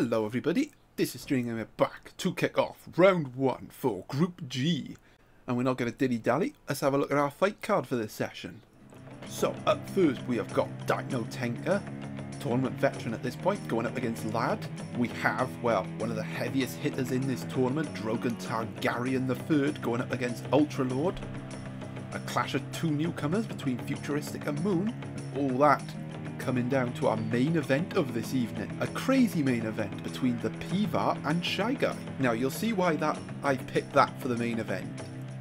Hello everybody, this is String and we're back to kick off round one for Group G. And we're not going to dilly-dally, let's have a look at our fight card for this session. So, up first we have got Dino Tenka, tournament veteran at this point, going up against Lad. We have, well, one of the heaviest hitters in this tournament, Drogon Targaryen III, going up against Ultra Lord. A clash of two newcomers between Futuristic and Moon, and all that coming down to our main event of this evening. A crazy main event between the Pivar and Shy Guy. Now you'll see why that I've picked that for the main event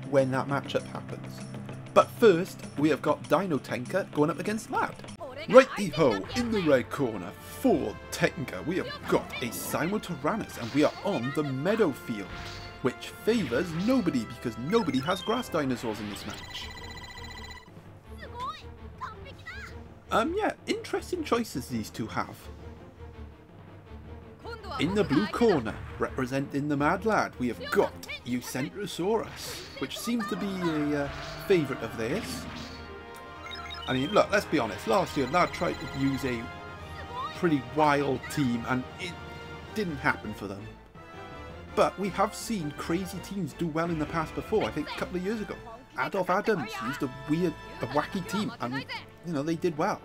when that matchup happens. But first, we have got Dino Tenka going up against Lad. Righty-ho, in the red corner, for Tenka, we have got a Siamotyrannus and we are on the meadow field, which favours nobody because nobody has grass dinosaurs in this match. Um, yeah, interesting choices these two have. In the blue corner, representing the Mad Lad, we have got Eucentrosaurus, which seems to be a uh, favourite of theirs. I mean, look, let's be honest, last year Lad tried to use a pretty wild team and it didn't happen for them. But we have seen crazy teams do well in the past before, I think a couple of years ago. Adolf Adams used a weird, a wacky team, and you know they did well.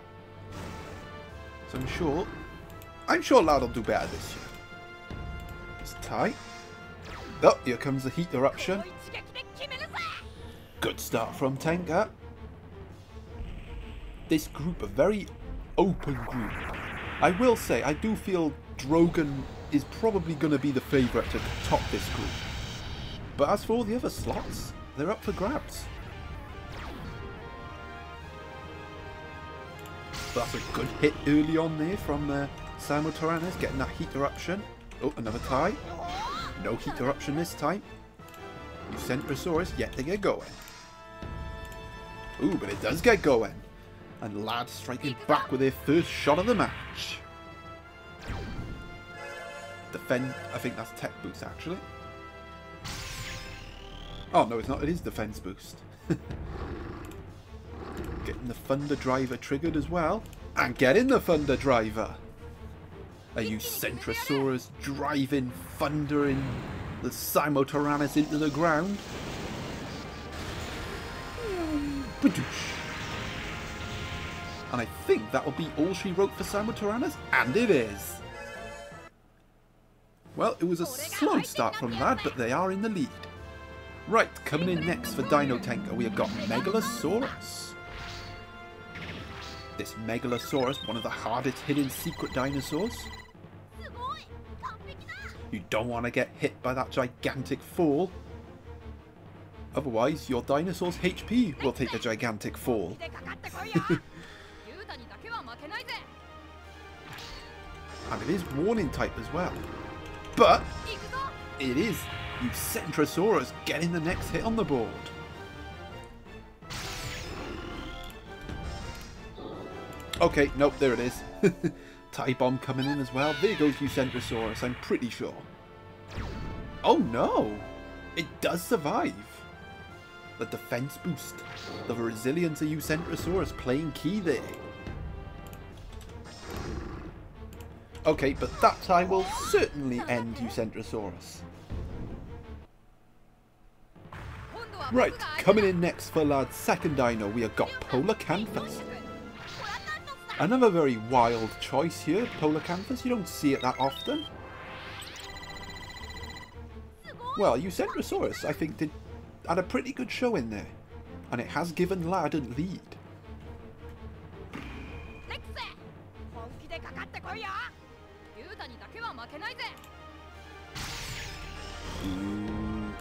So I'm sure, I'm sure Lad will do better this year. It's tight. Oh, here comes the heat eruption. Good start from Tenka. This group, a very open group. I will say, I do feel Drogon is probably going to be the favourite to top this group. But as for all the other slots, they're up for grabs. That's a good hit early on there from uh, Siamotyrannus, getting that heat eruption. Oh, another tie. No heat eruption this time. Eucentrosaurus yet to get going. Ooh, but it does get going. And Lad striking back with their first shot of the match. Defend, I think that's tech boost actually. Oh, no, it's not. It is defense boost. getting the Thunder Driver triggered as well. And getting the Thunder Driver. Are you Eucentrosaurus driving, thundering the Siamotyrannus into the ground. And I think that will be all she wrote for Siamotyrannus, and it is. Well, it was a slow start from that, but they are in the lead. Right, coming in next for Dino Tenka, we have got Megalosaurus. This Megalosaurus, one of the hardest hidden secret dinosaurs. You don't want to get hit by that gigantic fall. Otherwise, your dinosaur's HP will take a gigantic fall. and it is warning type as well. But it is Eucentrosaurus getting the next hit on the board. Okay, nope, there it is. TIE bomb coming in as well. There goes Eucentrosaurus, I'm pretty sure. Oh no! It does survive. The defense boost. The resilience of Eucentrosaurus playing key there. Okay, but that tie will certainly end Eucentrosaurus. Right, coming in next for Lad's second dino, we have got Polacanthus. Another very wild choice here, polar Polacanthus. You don't see it that often. Well, you Eucentrosaurus, I think, did had a pretty good show in there. And it has given Lad a lead.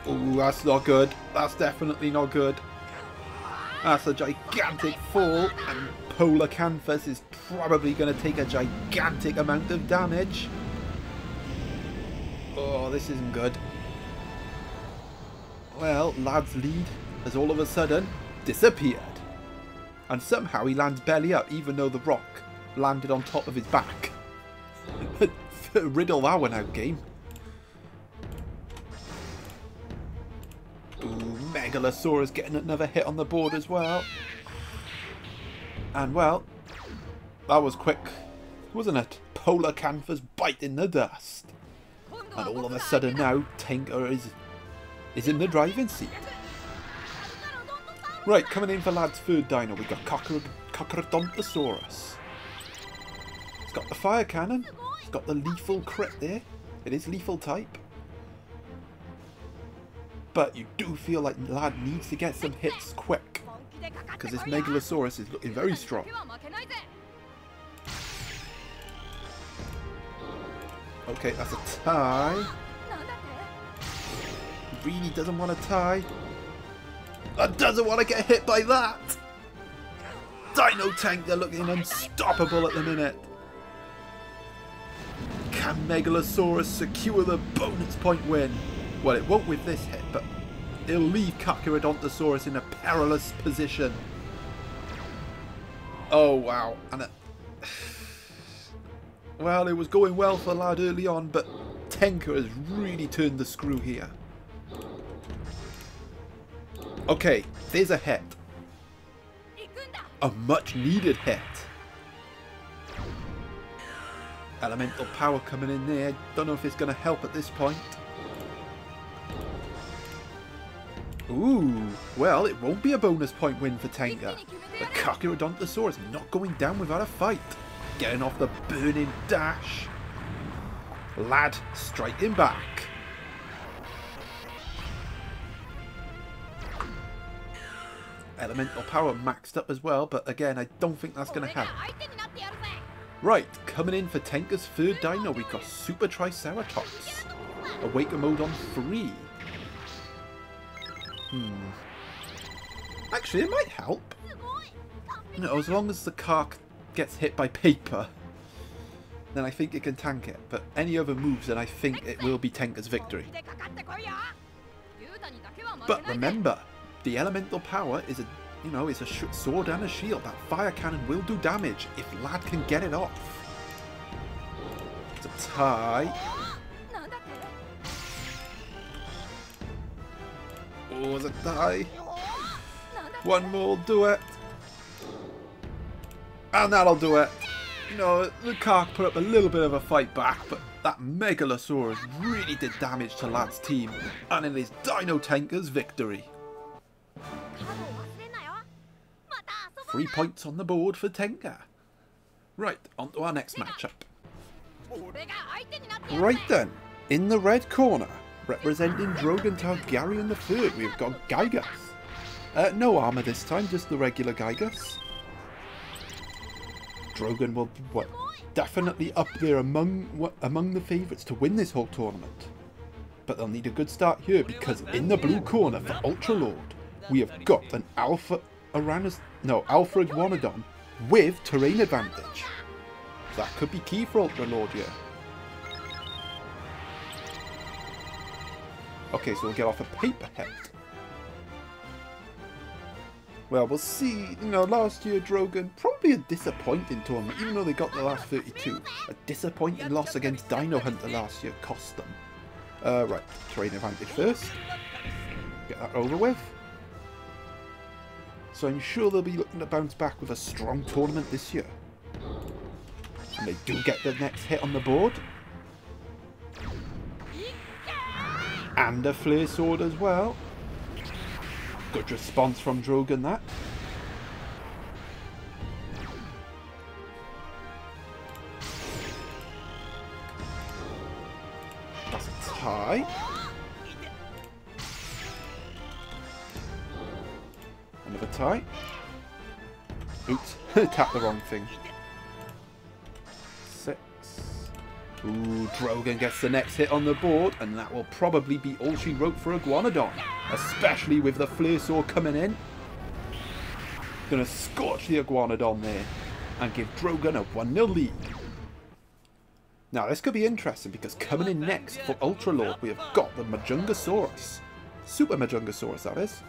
Ooh, that's not good. That's definitely not good. That's a gigantic fall, and Polacanthus is probably going to take a gigantic amount of damage. Oh, this isn't good. Well, Lad's lead has all of a sudden disappeared. And somehow he lands belly up, even though the rock landed on top of his back. Riddle that one out, game. Megalosaurus getting another hit on the board as well. And well, that was quick, wasn't it? Polacanthus biting the dust. And all of a sudden now, Tenka is, is in the driving seat. Right, coming in for Lad's third dino, we got Carcharodontosaurus. It's got the fire cannon. It's got the lethal crit there. It is lethal type. But you do feel like Lad needs to get some hits quick. Because this Megalosaurus is looking very strong. Okay, that's a tie. Really doesn't want to tie. And doesn't want to get hit by that. Dino Tank, they're looking unstoppable at the minute. Can Megalosaurus secure the bonus point win? Well, it won't with this hit, but it'll leave Carcharodontosaurus in a perilous position. Oh, wow. And it... Well, it was going well for Lad early on, but Tenka has really turned the screw here. Okay, there's a hit. A much needed hit. Elemental power coming in there. Don't know if it's going to help at this point. Ooh, well, it won't be a bonus point win for Tenka. The Carcharodontosaurus not going down without a fight. Getting off the burning dash. Lad striking back. Elemental power maxed up as well, but again, I don't think that's going to help. Right, coming in for Tenka's third dino, we've got Super Triceratops. Awaken mode on 3. Hmm. Actually, it might help. Know, as long as the car gets hit by paper, then I think it can tank it. But any other moves, then I think it will be Tenka's victory. But remember, the elemental power is a, you know, it's a sword and a shield. That fire cannon will do damage if Lad can get it off. It's a tie. Oh, it's a tie. One more do it. And that'll do it. You know, car put up a little bit of a fight back, but that Megalosaurus really did damage to Lad's team, and it is Dino Tenka's victory. Three points on the board for Tenka. Right, on to our next matchup. Right then, in the red corner, representing Drogon Targaryen III, we've got Gigas. Uh, no armour this time, just the regular Gigas. Drogon will what, definitely up there among what, among the favourites to win this whole tournament. But they'll need a good start here because in the blue corner for Ultra Lord, we have got an Alpha Uranus, no, Alpha Iguanodon with terrain advantage. That could be key for Ultra Lord here. Okay, so we'll get off a paper head. Well, we'll see. You know, last year Drogon, probably a disappointing tournament, even though they got the last 32. A disappointing loss against Dino Hunter last year cost them. Uh, right, terrain advantage first. Get that over with. So I'm sure they'll be looking to bounce back with a strong tournament this year. And they do get the next hit on the board. And a flare sword as well. Good response from Drogon that. That's a tie. Another tie. Oops, tapped the wrong thing. Ooh, Drogon gets the next hit on the board, and that will probably be all she wrote for Iguanodon. Especially with the Flare coming in. Gonna scorch the Iguanodon there, and give Drogon a 1-0 lead. Now, this could be interesting because coming in next for Ultra Lord, we have got the Majungasaurus. Super Majungasaurus, that is.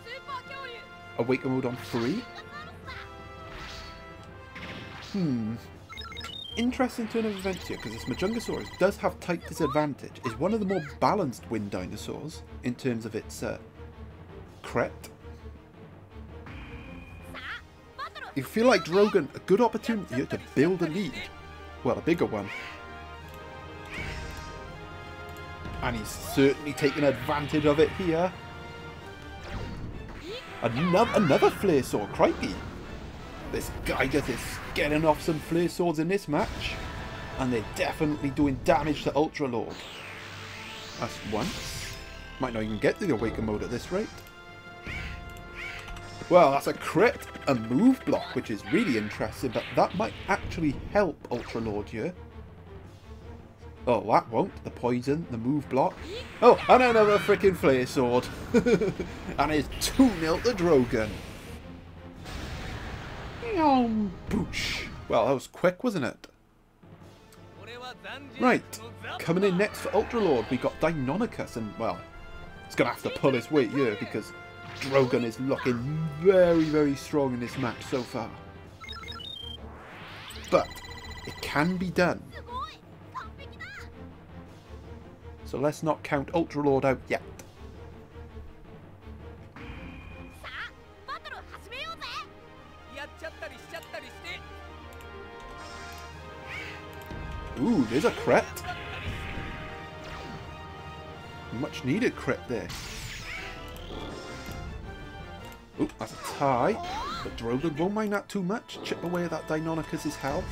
Awaken mode on 3. Hmm interesting turn of events here because this Majungasaurus does have type disadvantage. It's one of the more balanced wind dinosaurs in terms of its uh, cret. You feel like Drogon, a good opportunity here to build a lead. Well, a bigger one. And he's certainly taking advantage of it here. Another, another flare sword, crikey! This guy gets is getting off some flare swords in this match. And they're definitely doing damage to Ultra Lord. That's once. Might not even get to the Awaken mode at this rate. Well, that's a crit, a move block, which is really interesting, but that might actually help Ultra Lord here. Oh, that won't. The poison, the move block. Oh, and another freaking flare sword. and it's 2-0 to Drogon. Boosh. Well, that was quick, wasn't it? Right, coming in next for Ultra Lord, we got Deinonychus, and well, he's going to have to pull his weight here because Drogon is looking very, very strong in this match so far. But, it can be done. So let's not count Ultra Lord out yet. There's a crit. Much needed crit there. Ooh, that's a tie. But Drogon won't mind that too much. Chip away at that Deinonychus' health.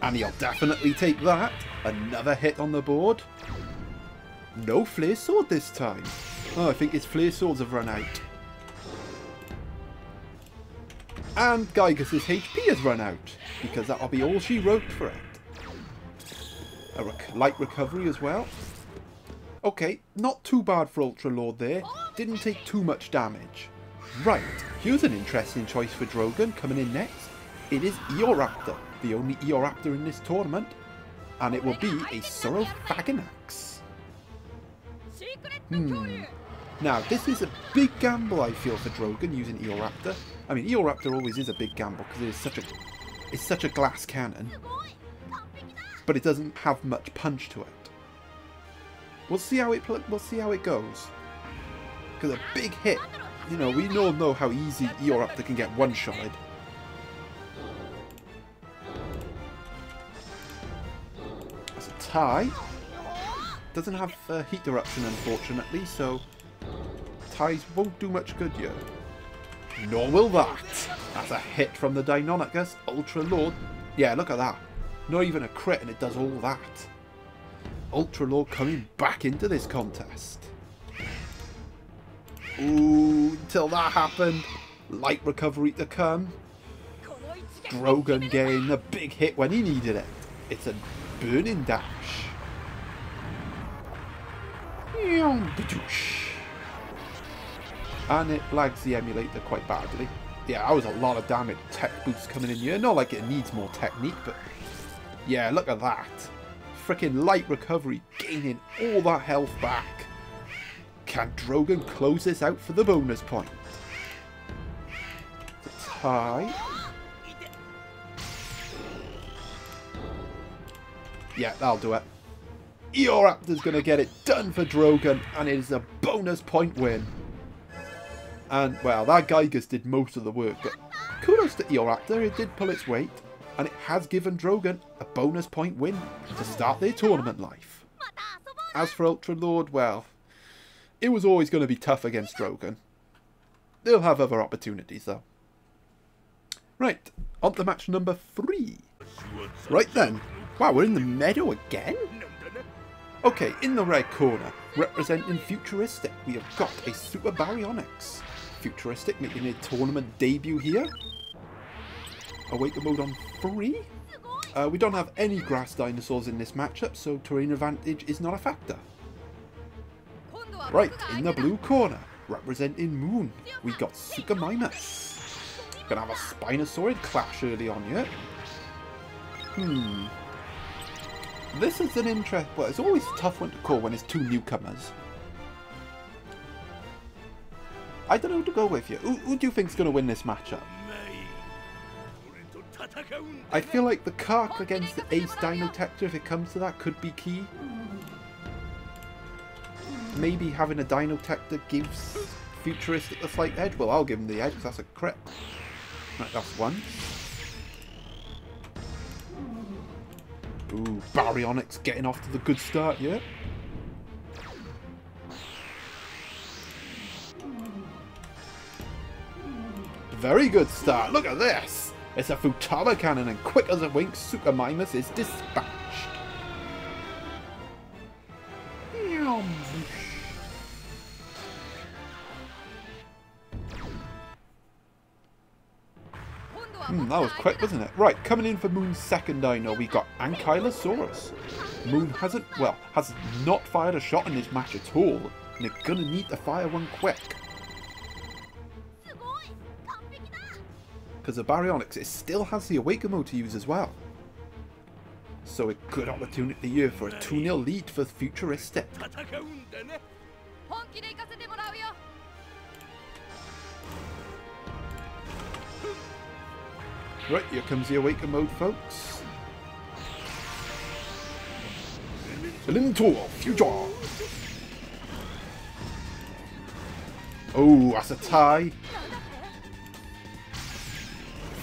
And he'll definitely take that. Another hit on the board. No flare sword this time. Oh, I think his flare swords have run out. And Gigas' HP has run out. Because that'll be all she wrote for it. A rec light recovery as well. Okay, not too bad for Ultra Lord there. Didn't take too much damage. Right, here's an interesting choice for Drogon coming in next. It is Eoraptor, the only Eoraptor in this tournament. And it will be a Saurophaganax. Hmm. Now, this is a big gamble, I feel, for Drogon using Eoraptor. I mean, Eoraptor always is a big gamble because it is such a, it's such a glass cannon but it doesn't have much punch to it. We'll see how it we'll see how it goes. Because a big hit, you know, we all know how easy Eoraptor can get one-shotted. That's a tie. Doesn't have uh, heat eruption, unfortunately, so ties won't do much good here. Nor will that. That's a hit from the Deinonychus Ultra Lord. Yeah, look at that. Not even a crit and it does all that. Ultra Lord coming back into this contest. Ooh, until that happened. Light recovery to come. Drogon getting a big hit when he needed it. It's a burning dash. And it lags the emulator quite badly. Yeah, that was a lot of damage. Tech boost coming in here. Not like it needs more technique, but yeah, look at that. Freaking light recovery, gaining all that health back. Can Drogon close this out for the bonus point? The tie. Yeah, that'll do it. Eoraptor's going to get it done for Drogon, and it is a bonus point win. And, well, that Gigas did most of the work, but kudos to Eoraptor, it did pull its weight and it has given Drogon a bonus point win to start their tournament life. As for Ultra Lord, well, it was always going to be tough against Drogon. They'll have other opportunities though. Right, on to match number three. Right then, wow, we're in the meadow again? Okay, in the red corner, representing Futuristic, we have got a Super Baryonyx. Futuristic making a tournament debut here Awaken mode on 3. Uh, we don't have any grass dinosaurs in this matchup, so terrain advantage is not a factor. Right, in the blue corner, representing Moon, we got Suchomimus. Gonna have a Spinosaurid clash early on here. Hmm. This is an interest, well, it's always a tough one to call when it's two newcomers. I don't know who to go with here. Who, who do you think's going to win this matchup? I feel like the Kark against the Ace Dino Tector, if it comes to that, could be key. Maybe having a Dino Tector gives Futuristic the slight edge. Well, I'll give him the edge because that's a crit. Right, that's one. Ooh, Baryonyx getting off to the good start, yeah? Very good start, look at this! It's a Futaba cannon and quick as a wink, Suchomimus is dispatched. Hmm, that was quick, wasn't it? Right, coming in for Moon's second dino, we got Ankylosaurus. Moon hasn't, well, has not fired a shot in this match at all, and they're gonna need to fire one quick. Because the Baryonyx, it still has the Awaken mode to use as well. So a good opportunity here for a 2-0 lead for Futuristic. Right, here comes the Awaken mode, folks. Elentor, Future! Oh, that's a tie.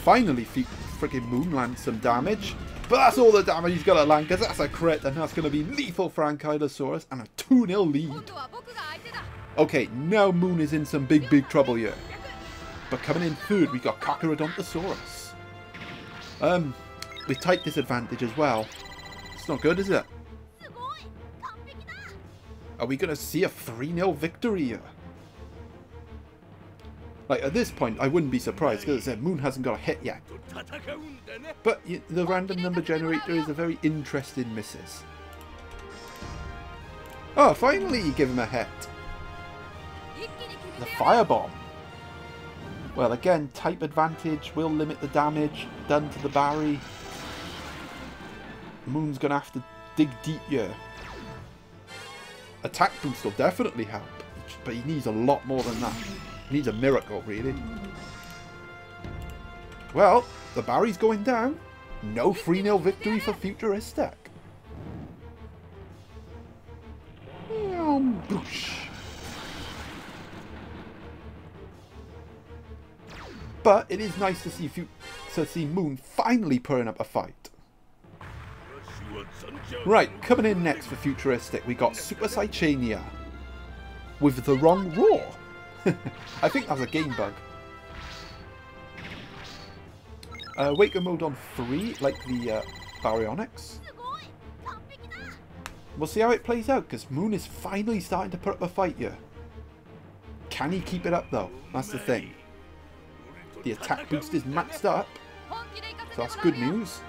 Finally, freaking Moon lands some damage. But that's all the damage he's going to land, because that's a crit, and that's going to be lethal for Ankylosaurus, and a 2-0 lead. Okay, now Moon is in some big, big trouble here. But coming in third, we got Carcharodontosaurus. Um, with type disadvantage as well. It's not good, is it? Are we going to see a 3-0 victory here? Like, at this point, I wouldn't be surprised, because said Moon hasn't got a hit yet. But the random number generator is a very interesting missus. Oh, finally you give him a hit. The firebomb. Well, again, type advantage will limit the damage done to the Barry. Moon's going to have to dig deep here. Attack boost will definitely help, but he needs a lot more than that. Needs a miracle, really. Well, the Barry's going down. No 3-0 victory for Futuristic. But it is nice to see to see Moon finally putting up a fight. Right, coming in next for Futuristic, we got Super Saichania. With the wrong roar. I think that's a game bug. Uh, Waker mode on 3, like the uh, Baryonyx. We'll see how it plays out, because Moon is finally starting to put up a fight here. Can he keep it up, though? That's the thing. The attack boost is maxed up. So that's good news.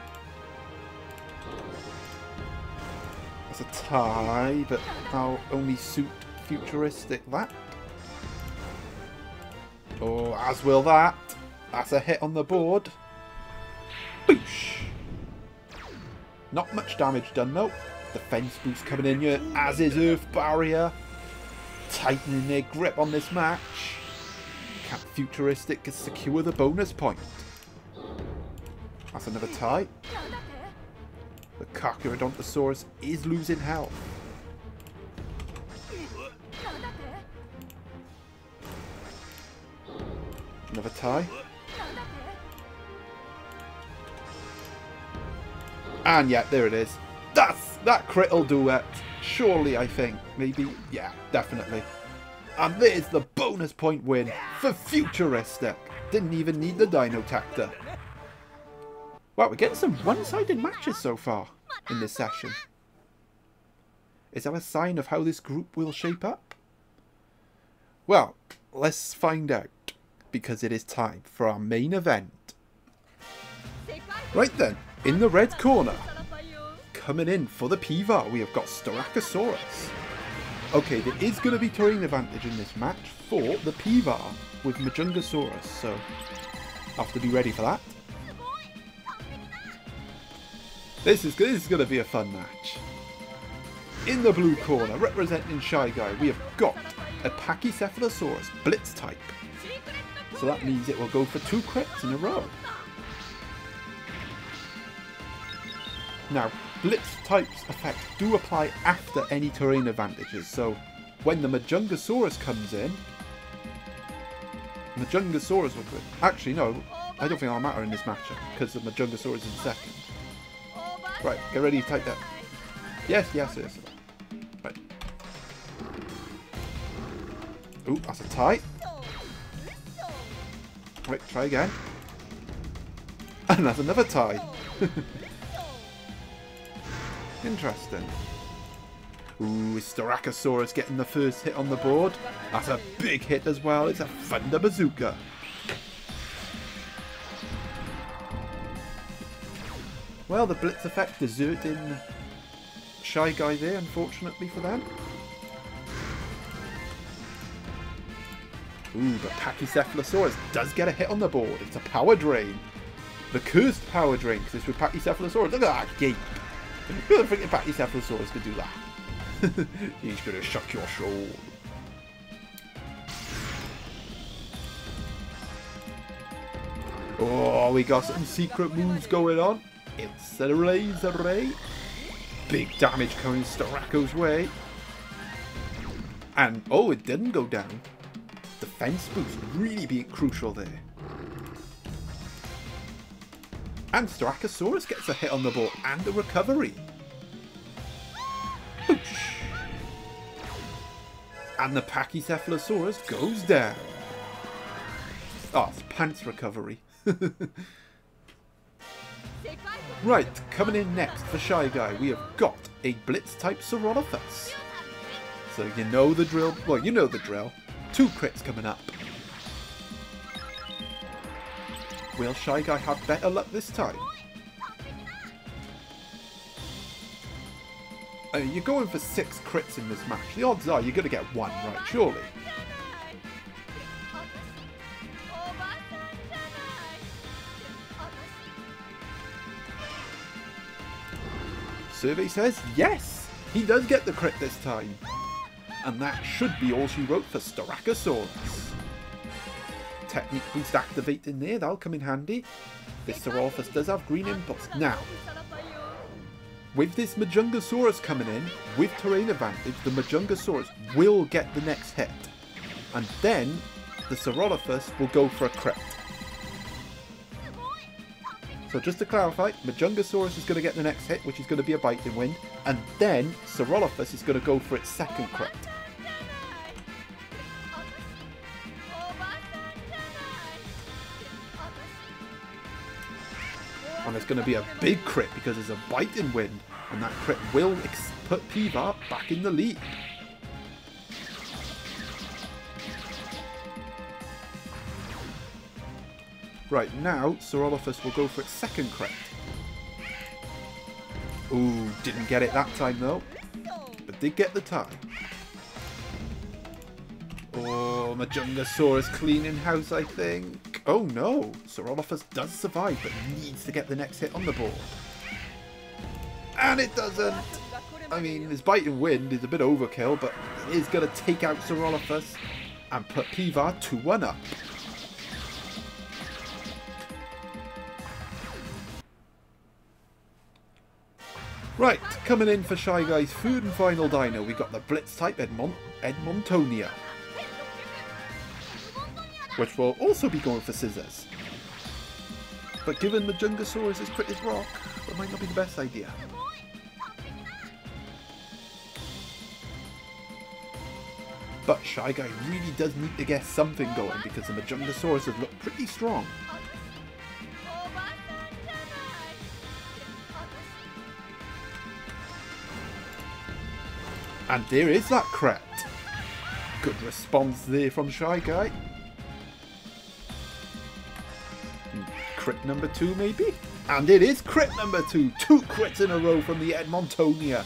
That's a tie, but I'll only suit futuristic that. Oh, as will that. That's a hit on the board. Boosh! Not much damage done though. Defense boost coming in here, as is Earth Barrier. Tightening their grip on this match. Cap Futuristic can secure the bonus point. That's another tie. The Carcharodontosaurus is losing health. Another tie. And yeah, there it is. That's that crit will do it. Surely, I think. Maybe. Yeah, definitely. And there's the bonus point win for Futuristic. Didn't even need the Dino Tector. Wow, we're getting some one-sided matches so far in this session. Is that a sign of how this group will shape up? Well, let's find out. Because it is time for our main event. Right then, in the red corner, coming in for the Pivar, we have got Styracosaurus. Okay, there is going to be terrain advantage in this match for the Pivar with Majungasaurus, so have to be ready for that. This is, this is going to be a fun match. In the blue corner, representing Shy Guy, we have got a Pachycephalosaurus Blitz type. So that means it will go for two crits in a row. Now, Blitz types effects do apply after any terrain advantages, so when the Majungasaurus comes in, Majungasaurus will quit. Actually, no, I don't think I'll matter in this matchup, because the Majungasaurus is in second. Right, get ready to type that. Yes, yes, yes. Right. Ooh, that's a tie. Right, try again. And that's another tie. Interesting. Ooh, Styracosaurus getting the first hit on the board. That's a big hit as well. It's a Thunder Bazooka. Well, the Blitz effect deserting Shy Guy there, unfortunately for them. Ooh, but Pachycephalosaurus does get a hit on the board. It's a power drain. The cursed power drain, because it's with Pachycephalosaurus. Look at that gape. Who the freaking Pachycephalosaurus could do that? He's gonna shock your soul. Oh, we got some secret moves going on. It's a laser ray. Big damage coming Styraco's way. And, oh, it didn't go down. Defense boost really being crucial there. And Styracosaurus gets a hit on the ball and a recovery. And the Pachycephalosaurus goes down. Oh, it's pants recovery. right, coming in next for Shy Guy, we have got a Blitz-type Saurolophus. So you know the drill. Well, you know the drill. Two crits coming up. Will Shy Guy have better luck this time? You're going for six crits in this match. The odds are you're going to get one right, surely. Survey says yes, he does get the crit this time. And that should be all she wrote for Styracosaurus. Technique boost activating there, that'll come in handy. This Saurolophus does have green impulse. Now, with this Majungasaurus coming in, with terrain advantage, the Majungasaurus will get the next hit. And then, the Saurolophus will go for a crit. So just to clarify, Majungasaurus is going to get the next hit, which is going to be a Biting Wind, and then Saurolophus is going to go for its second crit. It's going to be a big crit because it's a Biting Wind, and that crit will put Pivar back in the lead. Right, now Saurolophus will go for its second crit. Ooh, didn't get it that time though. But did get the tie. Oh, Majungasaurus cleaning house, I think. Oh no, Saurolophus does survive, but needs to get the next hit on the board. And it doesn't. I mean, his biting wind is a bit overkill, but it is going to take out Saurolophus and put Pivar 2-1 up. Right, coming in for Shy Guy's food and final diner, we got the Blitz type Edmont Edmontonia. Which will also be going for scissors. But given the Majungasaurus is crit rock, that might not be the best idea. But Shy Guy really does need to get something going because the Majungasaurus has looked pretty strong. And there is that crit. Good response there from Shy Guy. Crit number two, maybe? And it is crit number two. Two crits in a row from the Edmontonia.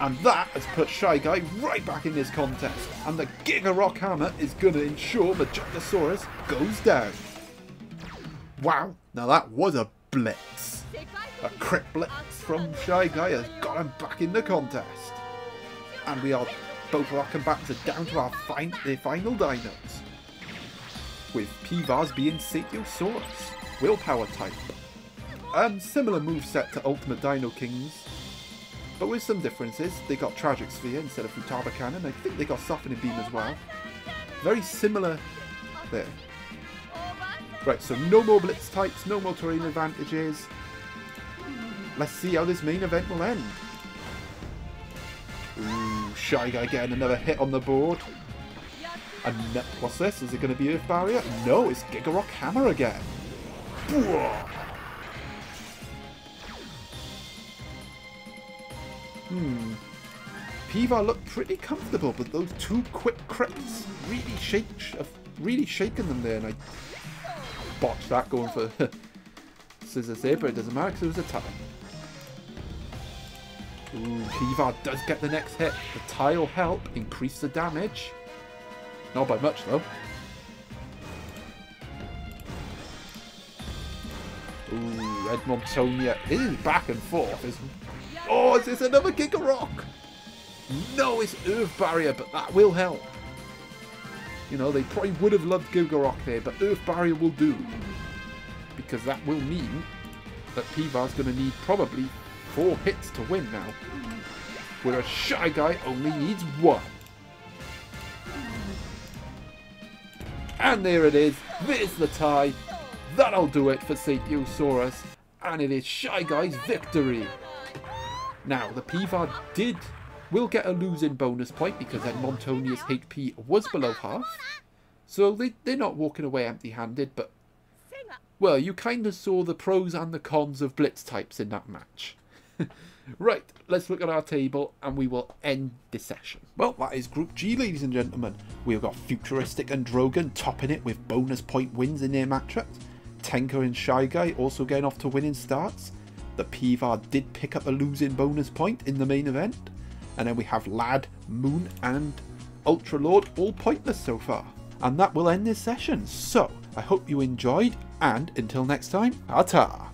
And that has put Shy Guy right back in this contest. And the Giga Rock Hammer is going to ensure the Gigantosaurus goes down. Wow, now that was a blitz. A crit blitz from Shy Guy has got him back in the contest and we are both of our combatants down to our fin final dinos. With Pivar's being Satiasaurus, willpower type. Um, similar move set to Ultimate Dino Kings, but with some differences. They got Tragic Sphere instead of Futaba Cannon. I think they got Softening Beam as well. Very similar there. Right, so no more Blitz types, no more terrain advantages. Let's see how this main event will end. Ooh, Shy Guy getting another hit on the board. And what's this? Is it going to be Earth Barrier? No, it's Gigarock Hammer again. Hmm. Pivar looked pretty comfortable, but those two quick crits really shake, really shaking them there, and I botched that going for scissors there, but it doesn't matter because it was a tie. Ooh, Pivar does get the next hit. The tile help increase the damage. Not by much though. Edmontonia is back and forth. Is oh, is this another Giga Rock? No, it's Earth Barrier, but that will help. You know, they probably would have loved Giga Rock there, but Earth Barrier will do. Because that will mean that Pivar's going to need probably four hits to win now. Where a Shy Guy only needs one. And there it is. There's the tie. That'll do it for St. Eusaurus. And it is Shy Guy's victory. Now, the Pivar did will get a losing bonus point because Edmontonia's HP was below half. So they, they're not walking away empty-handed, but... Well, you kind of saw the pros and the cons of Blitz types in that match. right, let's look at our table and we will end this session. Well, that is Group G, ladies and gentlemen. We've got Futuristic and Drogon topping it with bonus point wins in their matchups. Tenka and Shy Guy also getting off to winning starts. The Pivar did pick up a losing bonus point in the main event. And then we have Lad, Moon and Ultra Lord all pointless so far. And that will end this session. So, I hope you enjoyed and until next time, ta-ta!